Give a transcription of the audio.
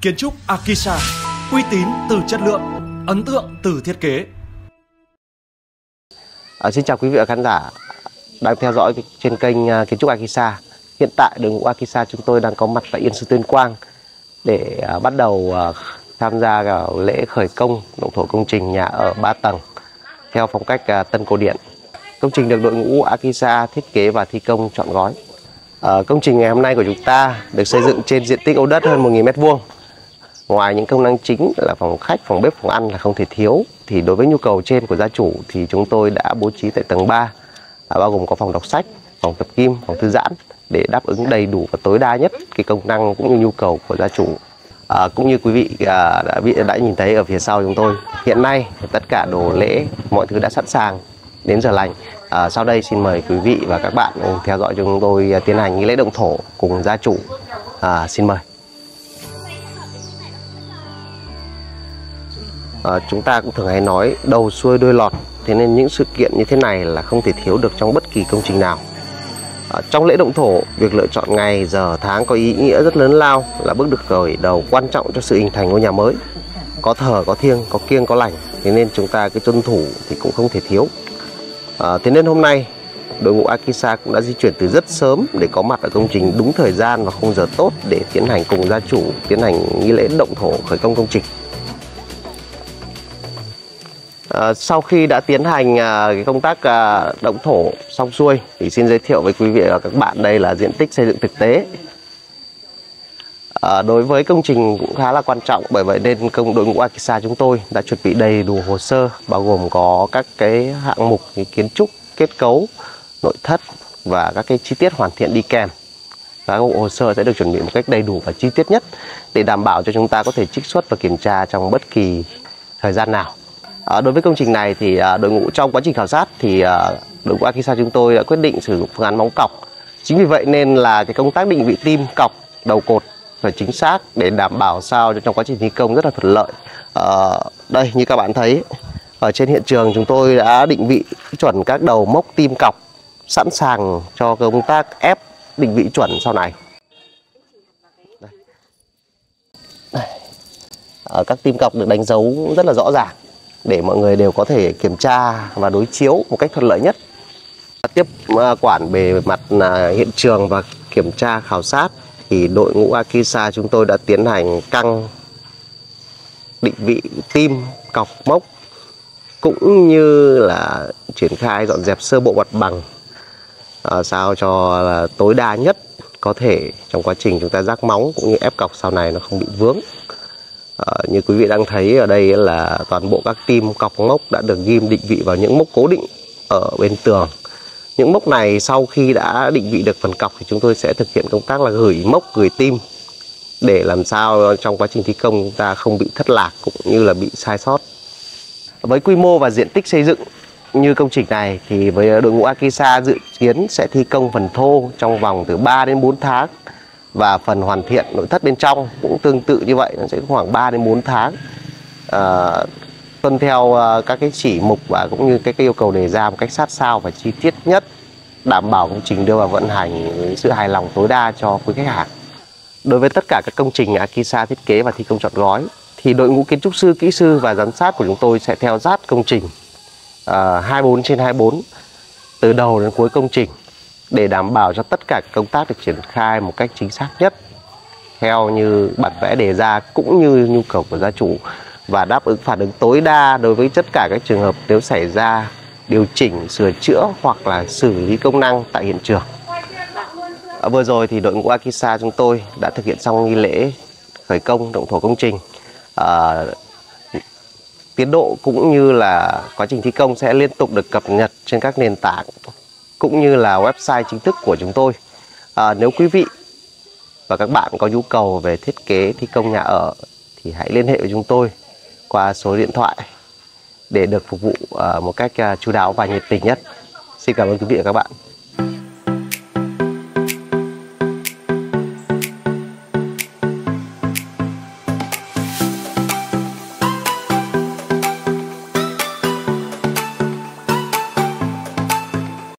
Kiến trúc Akisa, uy tín từ chất lượng, ấn tượng từ thiết kế. À, xin chào quý vị và khán giả đang theo dõi trên kênh à, Kiến trúc Akisa. Hiện tại đội ngũ Akisa chúng tôi đang có mặt tại Yên Sư Tuyên Quang để à, bắt đầu à, tham gia vào lễ khởi công động thổ công trình nhà ở 3 tầng theo phong cách tân cổ điển. Công trình được đội ngũ Akisa thiết kế và thi công trọn gói. À, công trình ngày hôm nay của chúng ta được xây dựng trên diện tích ô đất hơn 1.000 m2 Ngoài những công năng chính là phòng khách, phòng bếp, phòng ăn là không thể thiếu thì đối với nhu cầu trên của gia chủ thì chúng tôi đã bố trí tại tầng 3 là bao gồm có phòng đọc sách, phòng tập kim, phòng thư giãn để đáp ứng đầy đủ và tối đa nhất cái công năng cũng như nhu cầu của gia chủ. À, cũng như quý vị à, đã đã nhìn thấy ở phía sau chúng tôi hiện nay tất cả đồ lễ mọi thứ đã sẵn sàng đến giờ lành. À, sau đây xin mời quý vị và các bạn theo dõi chúng tôi tiến hành nghi lễ động thổ cùng gia chủ. À, xin mời. À, chúng ta cũng thường hay nói đầu xuôi đuôi lọt. Thế nên những sự kiện như thế này là không thể thiếu được trong bất kỳ công trình nào. À, trong lễ động thổ việc lựa chọn ngày giờ tháng có ý nghĩa rất lớn lao là bước được khởi đầu quan trọng cho sự hình thành ngôi nhà mới. Có thờ có thiêng có kiêng có lành. Thế nên chúng ta cái tuân thủ thì cũng không thể thiếu. À, thế nên hôm nay đội ngũ Akisa cũng đã di chuyển từ rất sớm để có mặt ở công trình đúng thời gian và khung giờ tốt để tiến hành cùng gia chủ tiến hành nghi lễ động thổ khởi công công trình. À, sau khi đã tiến hành à, cái công tác à, động thổ xong xuôi thì xin giới thiệu với quý vị và các bạn đây là diện tích xây dựng thực tế. À, đối với công trình cũng khá là quan trọng bởi vậy nên công đội ngũ Akisa chúng tôi đã chuẩn bị đầy đủ hồ sơ bao gồm có các cái hạng mục như kiến trúc, kết cấu, nội thất và các cái chi tiết hoàn thiện đi kèm. Các hồ sơ sẽ được chuẩn bị một cách đầy đủ và chi tiết nhất để đảm bảo cho chúng ta có thể trích xuất và kiểm tra trong bất kỳ thời gian nào. À, đối với công trình này thì à, đội ngũ trong quá trình khảo sát thì à, đội ngũ Akisa chúng tôi đã quyết định sử dụng phương án móng cọc. Chính vì vậy nên là cái công tác định vị tim cọc đầu cột phải chính xác để đảm bảo sao cho trong quá trình thi công rất là thuận lợi. À, đây như các bạn thấy ở trên hiện trường chúng tôi đã định vị chuẩn các đầu mốc tim cọc sẵn sàng cho công tác ép định vị chuẩn sau này. Đây. Đây. À, các tim cọc được đánh dấu rất là rõ ràng để mọi người đều có thể kiểm tra và đối chiếu một cách thuận lợi nhất. Tiếp à, quản bề mặt à, hiện trường và kiểm tra khảo sát thì đội ngũ Akisa chúng tôi đã tiến hành căng định vị tim, cọc mốc cũng như là triển khai dọn dẹp sơ bộ mặt bằng à, sao cho là tối đa nhất có thể trong quá trình chúng ta rác móng cũng như ép cọc sau này nó không bị vướng À, như quý vị đang thấy ở đây là toàn bộ các tim cọc mốc đã được ghim định vị vào những mốc cố định ở bên tường. Những mốc này sau khi đã định vị được phần cọc thì chúng tôi sẽ thực hiện công tác là gửi mốc, gửi tim để làm sao trong quá trình thi công chúng ta không bị thất lạc cũng như là bị sai sót. Với quy mô và diện tích xây dựng như công trình này thì với đội ngũ Akisa dự kiến sẽ thi công phần thô trong vòng từ 3 đến 4 tháng và phần hoàn thiện nội thất bên trong cũng tương tự như vậy nó sẽ khoảng 3 đến 4 tháng. À, tuân theo ờ, các cái chỉ mục và cũng như cái, cái yêu cầu đề ra một cách sát sao và chi tiết nhất đảm bảo công trình đưa vào vận hành với sự hài lòng tối đa cho quý khách hàng. Đối với tất cả các công trình Akisa thiết kế và thi công trọn gói thì đội ngũ kiến trúc sư, kỹ sư và giám sát của chúng tôi sẽ theo sát công trình ờ, uh, 24 trên 24 từ đầu đến cuối công trình để đảm bảo cho tất cả công tác được triển khai một cách chính xác nhất theo như bản vẽ đề ra cũng như nhu cầu của gia chủ và đáp ứng phản ứng tối đa đối với tất cả các trường hợp nếu xảy ra điều chỉnh, sửa chữa hoặc là xử lý công năng tại hiện trường. À, vừa rồi thì đội ngũ Akisa chúng tôi đã thực hiện xong nghi lễ khởi công động thổ công trình. À, tiến độ cũng như là quá trình thi công sẽ liên tục được cập nhật trên các nền tảng cũng như là website chính thức của chúng tôi. À, nếu quý vị và các bạn có nhu cầu về thiết kế thi công nhà ở thì hãy liên hệ với chúng tôi qua số điện thoại để được phục vụ à, một cách à, chú đáo và nhiệt tình nhất. Xin cảm ơn quý vị và các bạn.